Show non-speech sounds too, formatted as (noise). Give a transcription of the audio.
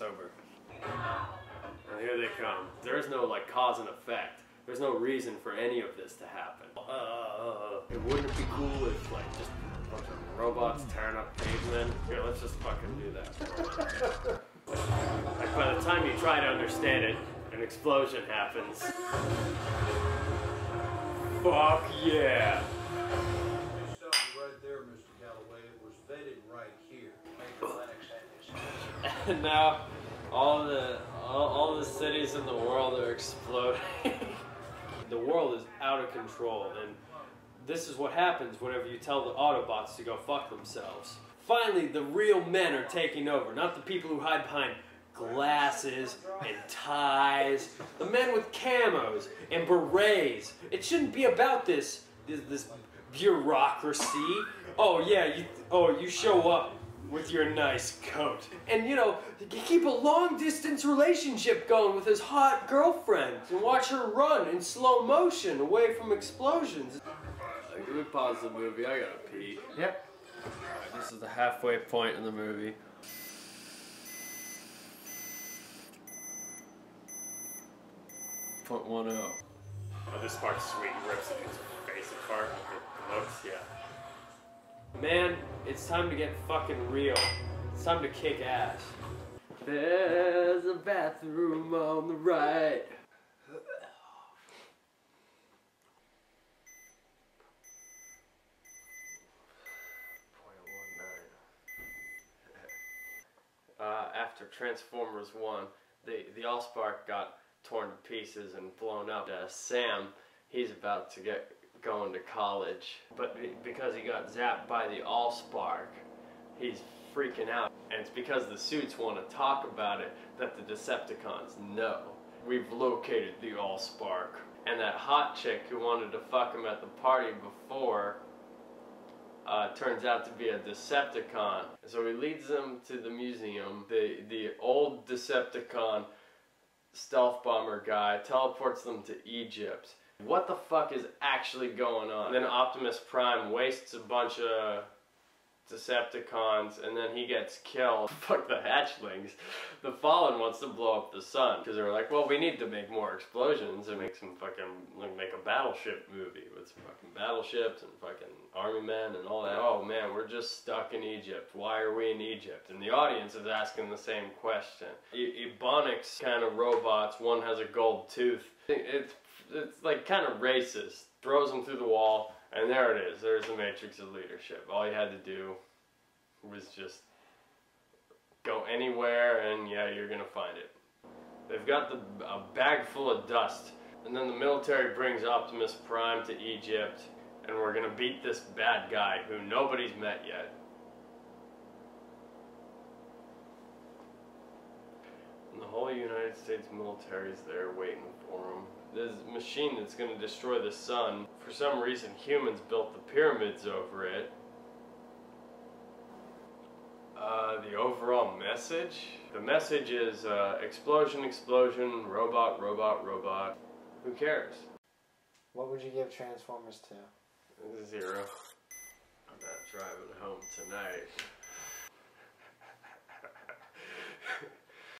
And here they come. There is no like cause and effect. There's no reason for any of this to happen. Uh, uh, uh, uh. it wouldn't it be cool if like just a bunch of robots tearing up pavement? Here, let's just fucking do that. like by the time you try to understand it, an explosion happens. Fuck yeah! And (laughs) now all the all, all the cities in the world are exploding. (laughs) the world is out of control and this is what happens whenever you tell the Autobots to go fuck themselves. Finally, the real men are taking over, not the people who hide behind glasses and ties. The men with camos and berets. It shouldn't be about this this, this bureaucracy. Oh yeah, you oh you show up with your nice coat. And you know, keep a long distance relationship going with his hot girlfriend and watch her run in slow motion away from explosions. Uh, can we pause the movie? I gotta pee. Yep. Alright, this is the halfway point in the movie. Point one oh. Oh, this part's sweet. He rips the dude's face apart. It looks, yeah. Man, it's time to get fucking real. It's time to kick ass. There's a bathroom on the right. Uh, after Transformers 1, the, the Allspark got torn to pieces and blown up. Uh, Sam, he's about to get going to college, but because he got zapped by the Allspark, he's freaking out. And it's because the suits want to talk about it that the Decepticons know. We've located the Allspark. And that hot chick who wanted to fuck him at the party before uh, turns out to be a Decepticon. So he leads them to the museum. The, the old Decepticon stealth bomber guy teleports them to Egypt. What the fuck is actually going on? And then Optimus Prime wastes a bunch of Decepticons and then he gets killed. (laughs) Fuck the hatchlings. The Fallen wants to blow up the sun because they're like, well, we need to make more explosions and make some fucking, like, make a battleship movie with some fucking battleships and fucking army men and all that. Oh man, we're just stuck in Egypt. Why are we in Egypt? And the audience is asking the same question. E Ebonics kind of robots, one has a gold tooth. It's, it's like kind of racist. Throws them through the wall and there it is. There's the matrix of leadership. All you had to do was just go anywhere and yeah, you're gonna find it. They've got the, a bag full of dust. And then the military brings Optimus Prime to Egypt and we're gonna beat this bad guy who nobody's met yet. And the whole United States military is there waiting for him. This machine that's going to destroy the sun, for some reason humans built the pyramids over it. Uh, the overall message? The message is uh, explosion, explosion, robot, robot, robot. Who cares? What would you give Transformers to? Zero.